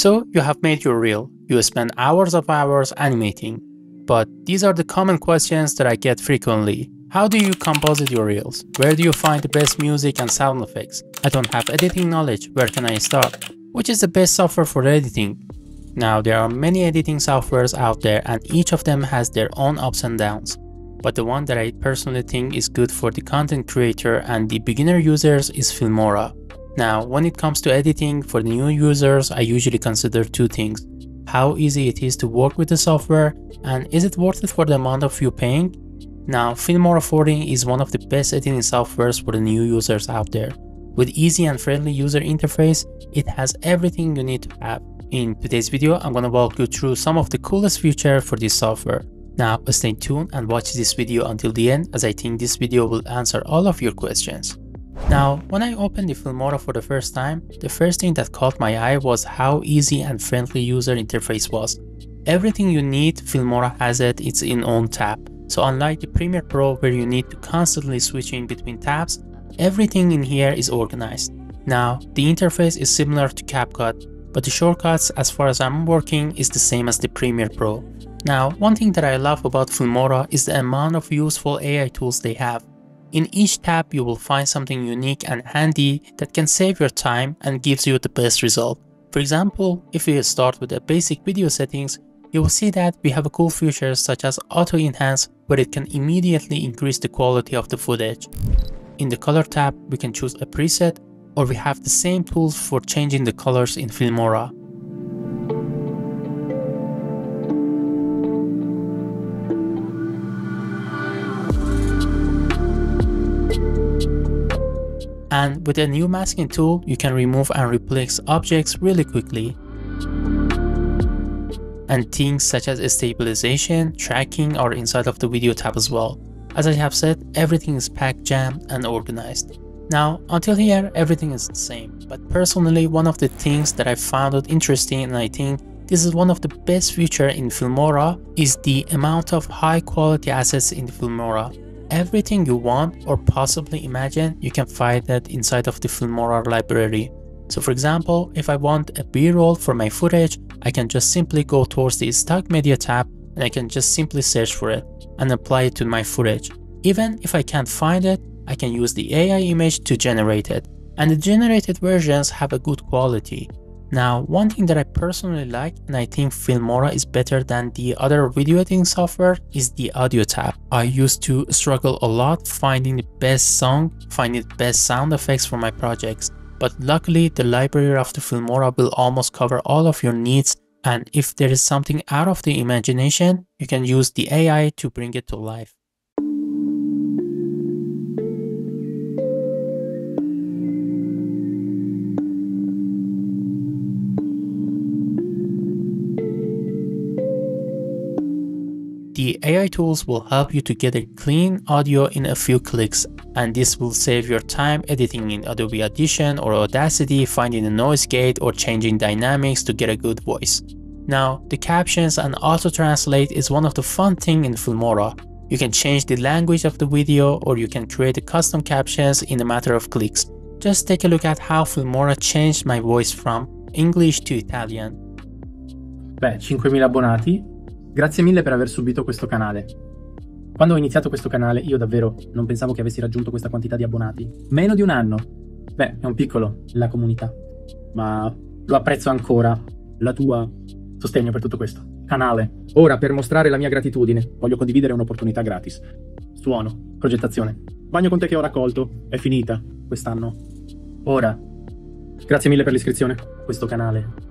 So you have made your reel, you spend hours of hours animating. But these are the common questions that I get frequently. How do you composite your reels? Where do you find the best music and sound effects? I don't have editing knowledge, where can I start? Which is the best software for editing? Now there are many editing softwares out there and each of them has their own ups and downs. But the one that I personally think is good for the content creator and the beginner users is Filmora. Now, when it comes to editing for new users, I usually consider two things. How easy it is to work with the software and is it worth it for the amount of you paying? Now, Filmora 14 is one of the best editing softwares for the new users out there. With easy and friendly user interface, it has everything you need to have. In today's video, I'm gonna walk you through some of the coolest features for this software. Now stay tuned and watch this video until the end as I think this video will answer all of your questions. Now, when I opened the Filmora for the first time, the first thing that caught my eye was how easy and friendly user interface was. Everything you need, Filmora has it its in own tab. So unlike the Premiere Pro where you need to constantly switching between tabs, everything in here is organized. Now, the interface is similar to CapCut, but the shortcuts as far as I'm working is the same as the Premiere Pro. Now, one thing that I love about Filmora is the amount of useful AI tools they have. In each tab you will find something unique and handy that can save your time and gives you the best result. For example, if we start with the basic video settings, you will see that we have a cool features such as auto enhance where it can immediately increase the quality of the footage. In the color tab, we can choose a preset or we have the same tools for changing the colors in Filmora. And with a new masking tool, you can remove and replace objects really quickly. And things such as stabilization, tracking are inside of the video tab as well. As I have said, everything is packed, jammed and organized. Now, until here, everything is the same, but personally, one of the things that I found it interesting and I think this is one of the best feature in Filmora is the amount of high quality assets in Filmora everything you want or possibly imagine, you can find that inside of the Filmora library. So for example, if I want a b-roll for my footage, I can just simply go towards the stock media tab and I can just simply search for it and apply it to my footage. Even if I can't find it, I can use the AI image to generate it. And the generated versions have a good quality. Now, one thing that I personally like and I think Filmora is better than the other video editing software is the audio tab. I used to struggle a lot finding the best song, finding the best sound effects for my projects. But luckily, the library of the Filmora will almost cover all of your needs and if there is something out of the imagination, you can use the AI to bring it to life. The AI tools will help you to get a clean audio in a few clicks and this will save your time editing in Adobe Audition or Audacity, finding a noise gate or changing dynamics to get a good voice. Now, the captions and auto-translate is one of the fun thing in Filmora. You can change the language of the video or you can create custom captions in a matter of clicks. Just take a look at how Filmora changed my voice from English to Italian. Beh, 5.000 abbonati Grazie mille per aver subito questo canale. Quando ho iniziato questo canale io davvero non pensavo che avessi raggiunto questa quantità di abbonati. Meno di un anno. Beh, è un piccolo la comunità, ma lo apprezzo ancora, la tua sostegno per tutto questo. Canale. Ora, per mostrare la mia gratitudine, voglio condividere un'opportunità gratis. Suono, progettazione. Bagno con te che ho raccolto, è finita quest'anno. Ora. Grazie mille per l'iscrizione. Questo canale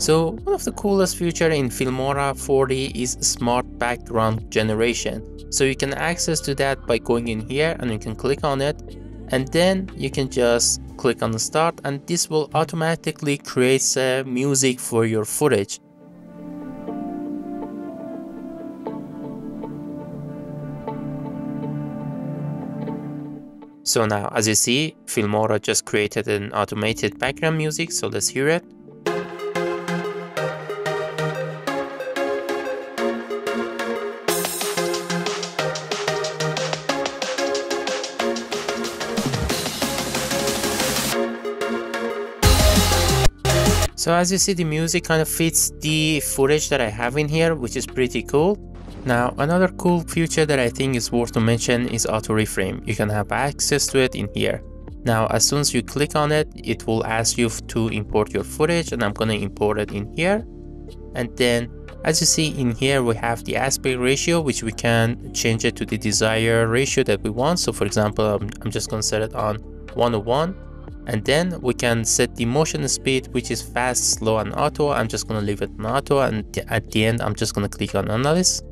So one of the coolest feature in Filmora 14 is smart background generation. So you can access to that by going in here and you can click on it and then you can just click on the start and this will automatically create uh, music for your footage. So now as you see, Filmora just created an automated background music, so let's hear it. So as you see the music kind of fits the footage that I have in here which is pretty cool. Now another cool feature that I think is worth to mention is auto reframe. You can have access to it in here. Now as soon as you click on it, it will ask you to import your footage and I'm gonna import it in here. And then as you see in here we have the aspect ratio which we can change it to the desired ratio that we want. So for example, I'm, I'm just gonna set it on 101 and then we can set the motion speed which is fast, slow and auto. I'm just gonna leave it on auto and at the end I'm just gonna click on analyze.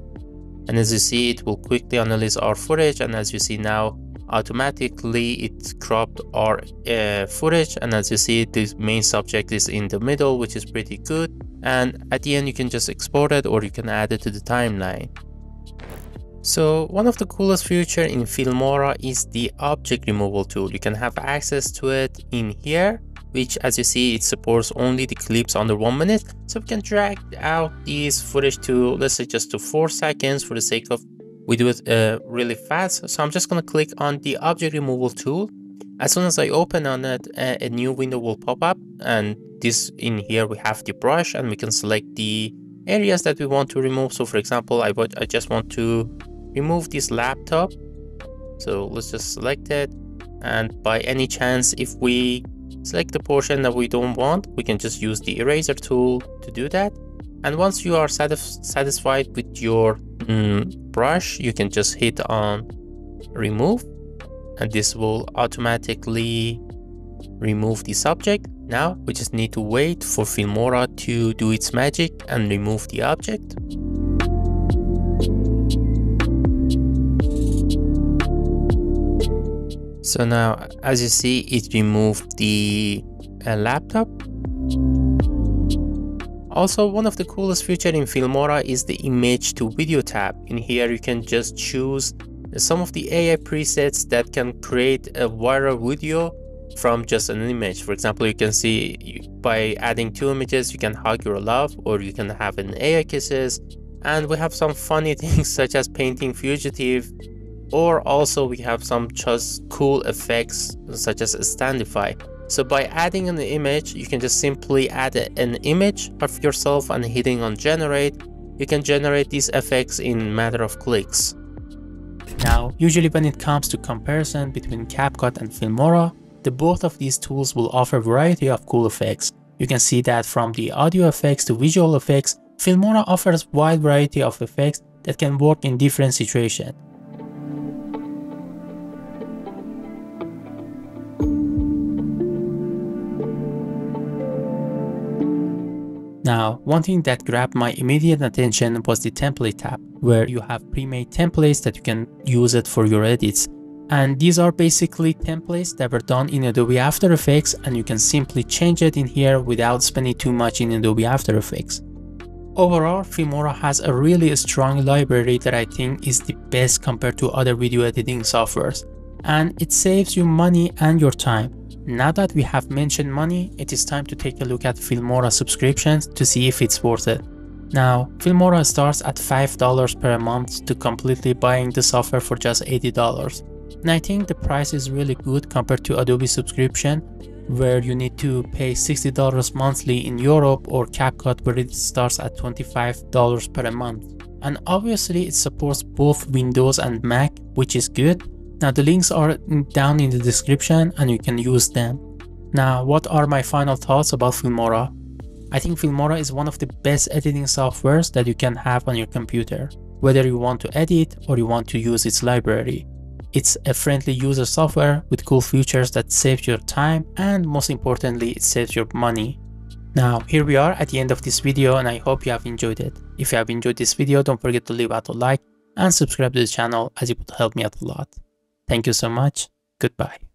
And as you see it will quickly analyze our footage and as you see now automatically it cropped our uh, footage. And as you see the main subject is in the middle which is pretty good. And at the end you can just export it or you can add it to the timeline so one of the coolest feature in Filmora is the object removal tool. You can have access to it in here which as you see it supports only the clips under one minute. So we can drag out these footage to let's say just to four seconds for the sake of we do it uh, really fast. So i'm just going to click on the object removal tool. As soon as i open on it a new window will pop up and this in here we have the brush and we can select the areas that we want to remove. So for example i, I just want to remove this laptop. So let's just select it. And by any chance if we select the portion that we don't want we can just use the eraser tool to do that. And once you are satisf satisfied with your mm, brush you can just hit on remove. And this will automatically remove the subject now we just need to wait for Filmora to do its magic and remove the object So now, as you see, it removed the uh, laptop. Also, one of the coolest feature in Filmora is the image to video tab. In here, you can just choose some of the AI presets that can create a viral video from just an image. For example, you can see by adding two images, you can hug your love or you can have an AI kisses. And we have some funny things such as painting fugitive or also we have some just cool effects such as standify so by adding an image you can just simply add an image of yourself and hitting on generate you can generate these effects in matter of clicks now usually when it comes to comparison between CapCut and Filmora the both of these tools will offer a variety of cool effects you can see that from the audio effects to visual effects Filmora offers wide variety of effects that can work in different situations Now, one thing that grabbed my immediate attention was the template tab, where you have pre-made templates that you can use it for your edits. And these are basically templates that were done in Adobe After Effects and you can simply change it in here without spending too much in Adobe After Effects. Overall, Filmora has a really strong library that I think is the best compared to other video editing softwares. And it saves you money and your time. Now that we have mentioned money, it is time to take a look at Filmora subscriptions to see if it's worth it. Now, Filmora starts at $5 per month to completely buying the software for just $80. And I think the price is really good compared to Adobe subscription, where you need to pay $60 monthly in Europe or CapCut where it starts at $25 per month. And obviously it supports both Windows and Mac, which is good, now the links are down in the description and you can use them. Now what are my final thoughts about Filmora? I think Filmora is one of the best editing softwares that you can have on your computer, whether you want to edit or you want to use its library. It's a friendly user software with cool features that saves your time and most importantly it saves your money. Now here we are at the end of this video and I hope you have enjoyed it. If you have enjoyed this video don't forget to leave out a like and subscribe to the channel as it would help me out a lot. Thank you so much. Goodbye.